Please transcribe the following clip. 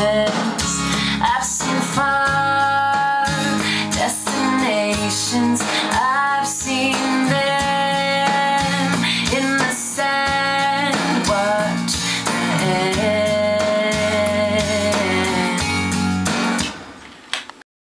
I've seen far destinations